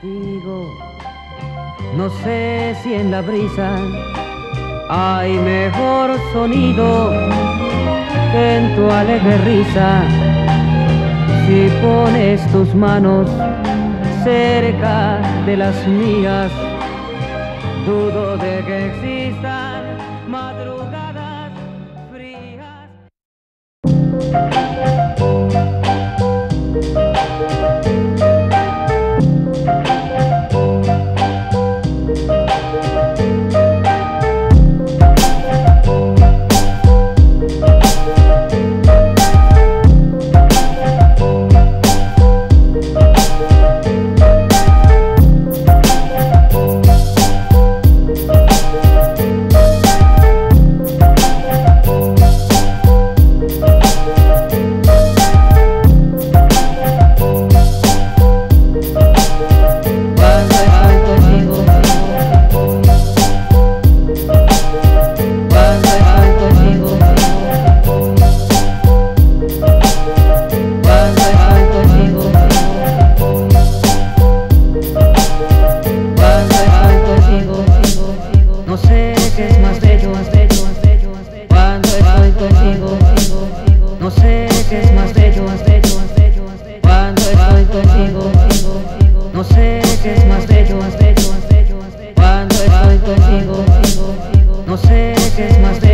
contigo. No sé si en la brisa hay mejor sonido que en tu alegre risa. Si pones tus manos cerca de las mías, dudo de que existan madrugadas frías. No sé qué es más de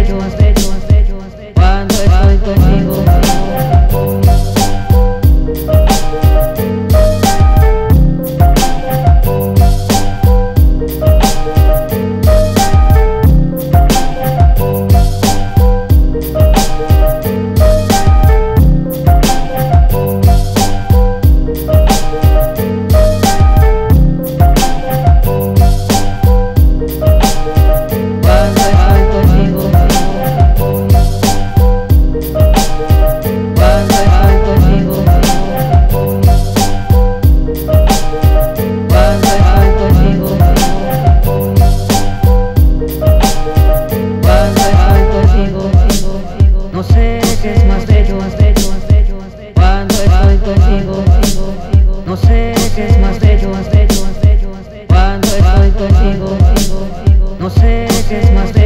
sé que es más de